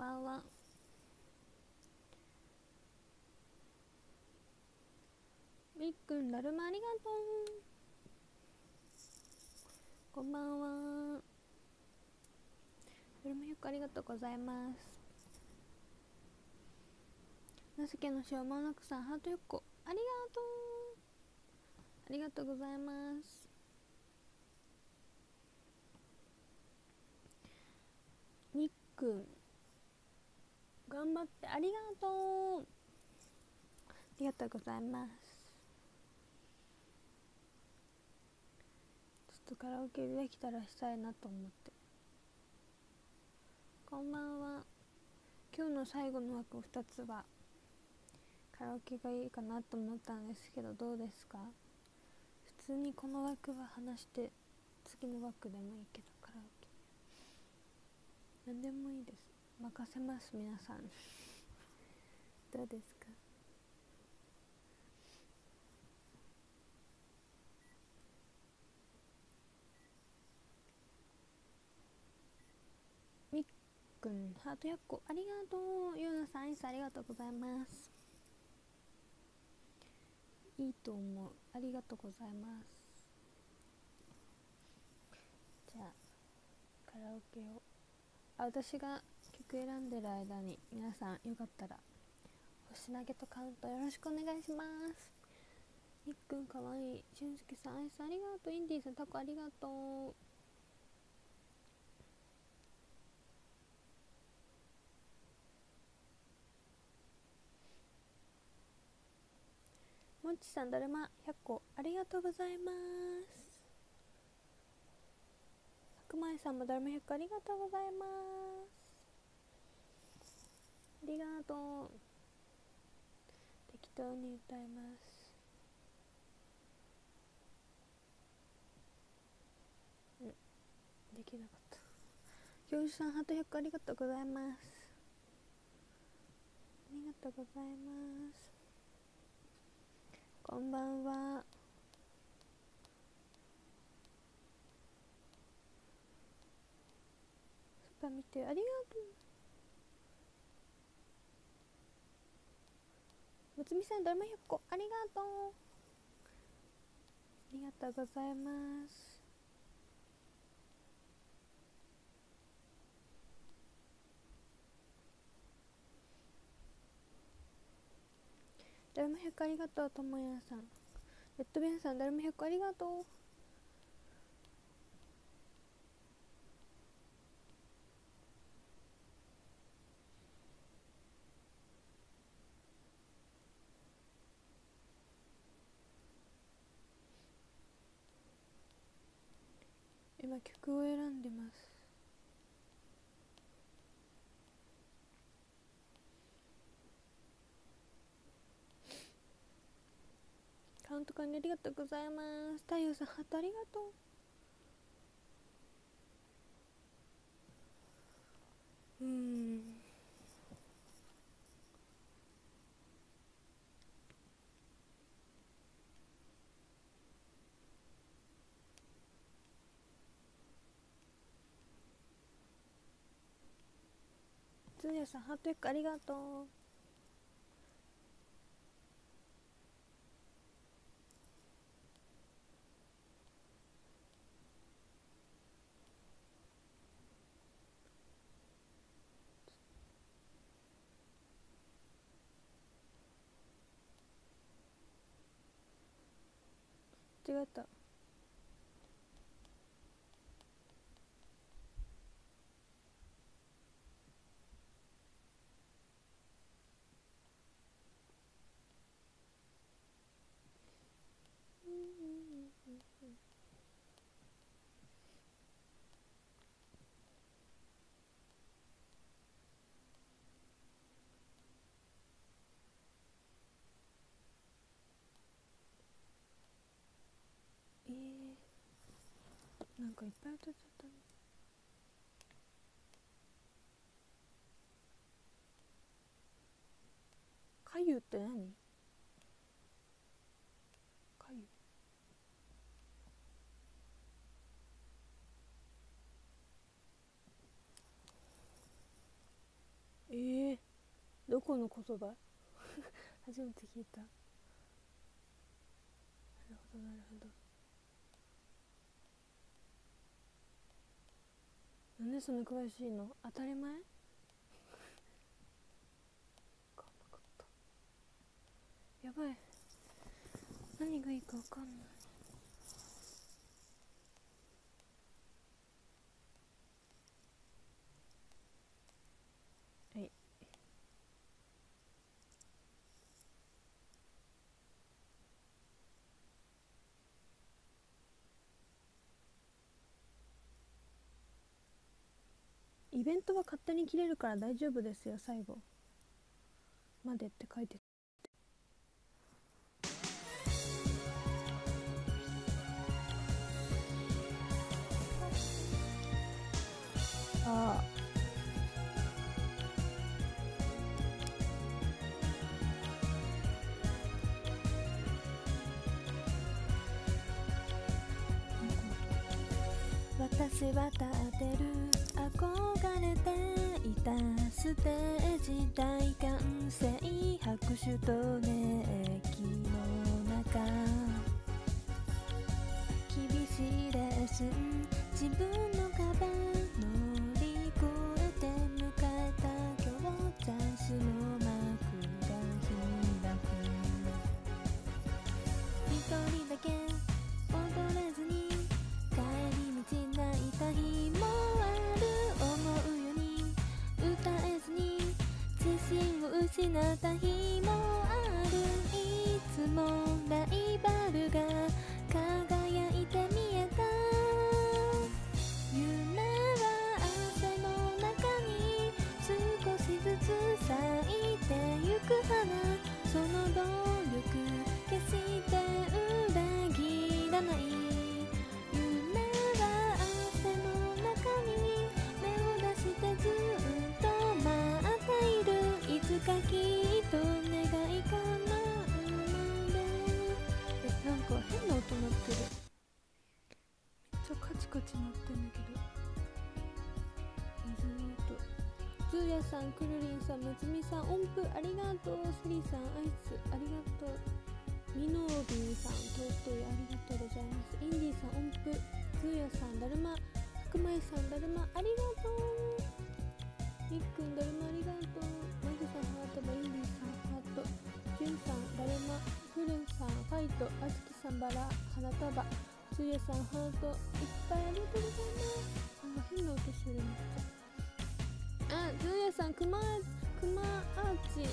ばんは。みっくんだるまありがとう。こんばんは。だるま100ありがとうございます。情けの塩もなくさんハート1個ありがとう。ありがとうございます。みっくん。頑張ってありがとうありがとうございますちょっとカラオケできたらしたいなと思って。こんばんは。今日の最後の枠2つはカラオケがいいかなと思ったんですけどどうですか？普通にこの枠は話して次の枠でもいいけどカラオケ。何でもいいです。任せます皆さん。どうですか？みっくんハート100個ありがとうゆうなさんアイスありがとうございます。いいと思うありがとうございます。じゃあカラオケを。あ私が曲選んでる間に皆さんよかったら星投げとカウントよろしくお願いします。みっくんかわいい俊介さんアイスありがとうインディーさんタコありがとう。もっちさんだるま100個ありがとうございます。白米さんもだるま100個ありがとうございます。りがとう。適当に歌います。できなかった。教授さんハート100個ありがとうございます。ありがとうございます。こんばんは。スパ見てありがとう。むつみさん、だるま100個ありがとう。ありがとうございます。だるま100ありがとうともやさんレッドベンさんだるま100ありがとう今曲を選んでます。カウント管理ありがとうございます。太陽さんハートありがとう。うん。つねさんハート1個ありがとう。違ったえー、なんかいっぱい歌っちゃったねかゆって何かゆえー、どこの言葉初めて聞いたなるほどなるほどなんでそんな詳しいの？当たり前？やばい。何がいいか分かんない。イベントは勝手に切れるから大丈夫ですよ最後。までって書いて。ああ。私は立てる。憧れていたステージ大歓声拍手と熱気の中。厳しいレッスン自分を失っっちゃカチカチ鳴ってんだけど水の音ズーヤさん、くるりんさん、むつみさん、音符ありがとう。スリさん、アイスありがとう。ミノービーさん、尊いありがとうございます。インディさん、音符。ズーヤさん、だるま。白米さん、だるま、ありがとう。みっくん、だるまありがとう。マグさん、ハートバ、インディさん、ハート。ジュンさん、だるま。フルンさん、ファイト。あつきさん、バラ。花束。ズーヤさん、ハート。いっぱいありがとうございます。なんか変な音してるめっちゃ。あ、ズーヤさん、くま、くまアーチ。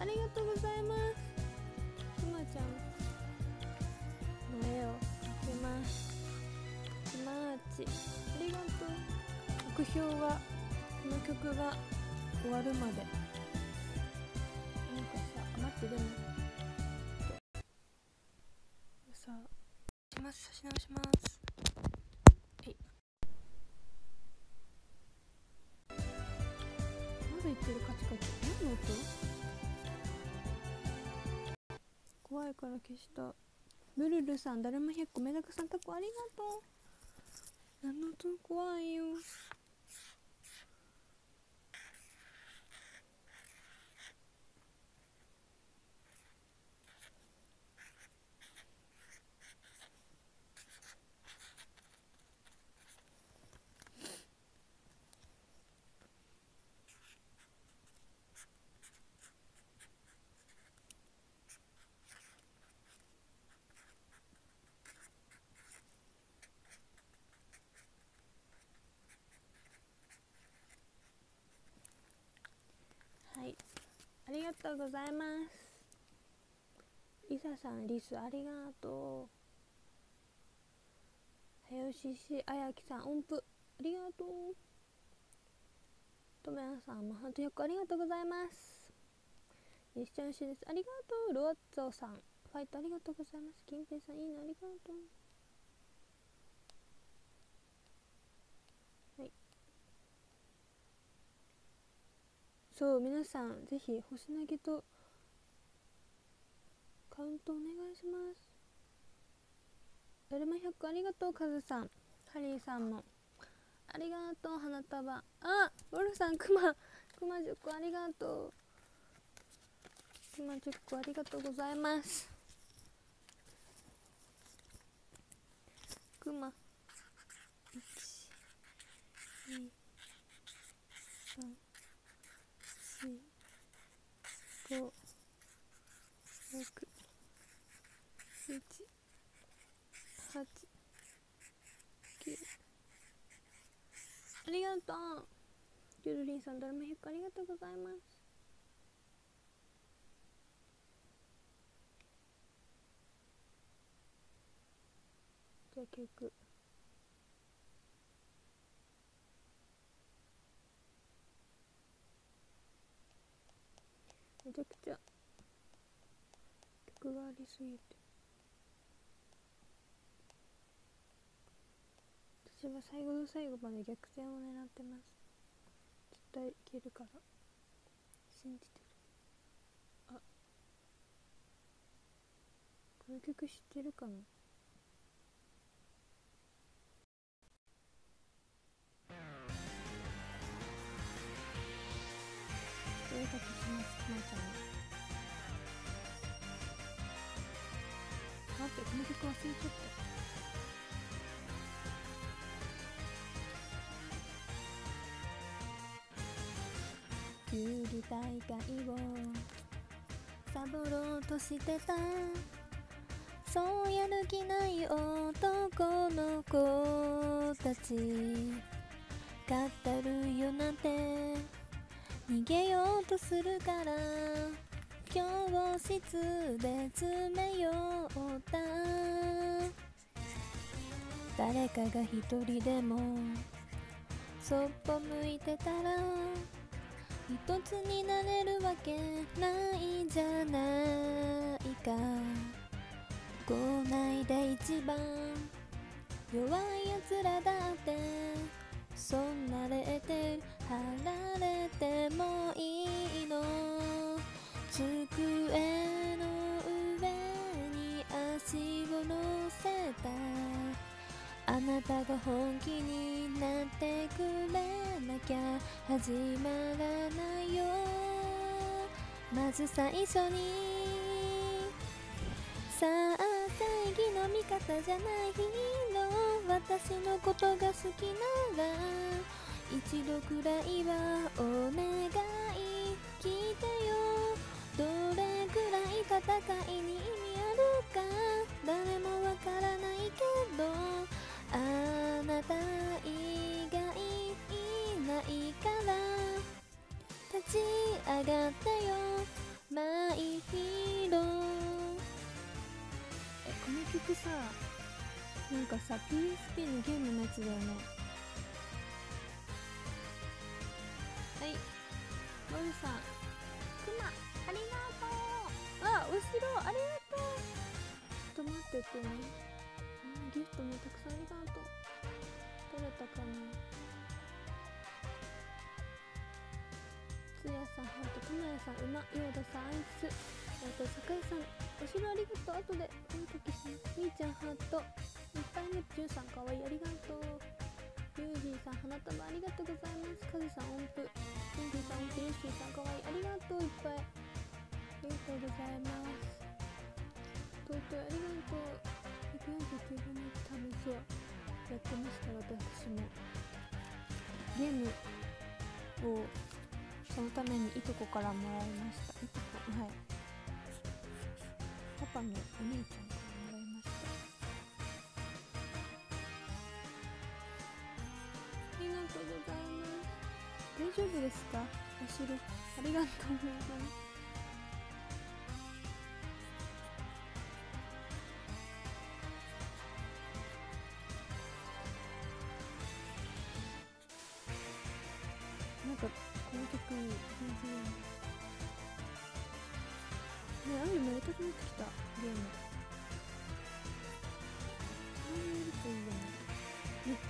ありがとうございます。くまちゃん。の絵を描きます。くまアーチ。ありがとう。目標は、この曲が終わるまで。ます、差し直します。はい。まだ言ってるカチカチ。何の音？怖いから消した。ブルルさんだるま100個メダカさんタコありがとう。何の音？怖いよはいありがとうございます。リサさんリスありがとう。はよししあやきさん音符。ありがとう。とめやさんマハート100ありがとうございます。西ちゃんしです。ありがとう。ロアッツォさんファイトありがとうございます。金平さんいいね。ありがとう。そう皆さんぜひ星投げとカウントお願いします。だるま100ありがとうカズさん。ハリーさんもありがとう花束。あウォルさんクマ。クマ10個ありがとう。今10個ありがとうございます。くま1 2 4 5 6 7 8 9ありがとうゆるりんさんドラムヒックありがとうございますじゃあ曲めちゃくちゃ曲がありすぎて。私は最後の最後まで逆転を狙ってます。絶対いけるから。信じてる。あ。この曲知ってるかな？としますくまちゃん待ってこの曲忘れちゃった球技大会をサボろうとしてたそうやる気ない男の子たち語るよなするから教室で詰めようだ。誰かが一人でもそっぽ向いてたら一つになれるわけないじゃないか。校内で一番弱いやつらだってそんなレなたが本気になってくれなきゃ始まらないよ。まず最初に。さあ正義の味方じゃないの私のことが好きなら。一度くらいはお願い聞いてよ。どれくらい戦いに意味あるか。誰もわからないけど。あなた以外いないから立ち上がってよマイヒーローえこの曲さなんかさ PSP のゲームのやつだよね。はい。ロルさん。くまありがとう。あ後ろありがとう。ちょっと待っててね。うんギフトもたくさんありがとう取れたかなつやさんハートともやさん馬ヨーダさんアイスえっと酒井さん後ろありがとう後でこの時さんみーちゃんハートいっぱいねジュンさんかわいいありがとうユージーさん花束ありがとうございますカズさん音符シンディさん音符ユッシーさんかわいいありがとういっぱいありがとうございますとうとうありがとう149分の1多分そうやってました。私もゲームをそのためにいとこからもらいました。いとこはい。パパのお姉ちゃんからもらいました。ありがとうございます。大丈夫ですか？お城ありがとうございます。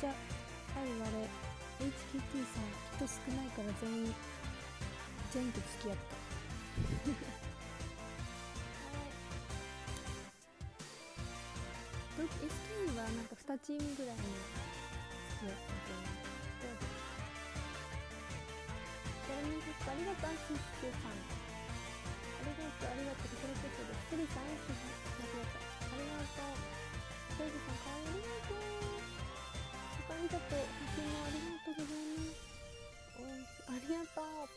ちゃあるあれ。HKT さん人少ないから全員全員と付き合った。ど SK はなんか2チームぐらいにやっててどうですドラミンフットありがとうシュッシュさんありがトありがとうリクラセットでスリさん間違えたありがとうセイジさんかわいいありがとうと写真もありがとうございます。おいしいありがとう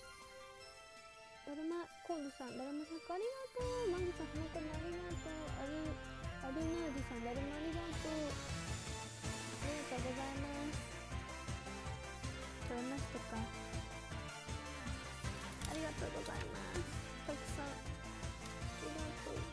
だるまコードさんだるまさんありがとうマギさん花子もありがとうアルアルナーディさんだるまありがとうありがとうございます撮れましたかありがとうございます。たくさん。ありがとう。